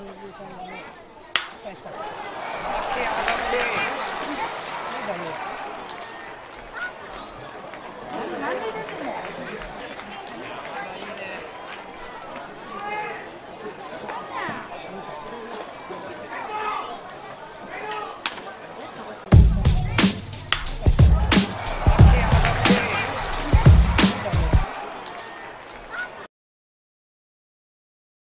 新人さ、失敗した。上がって上がって。じゃね。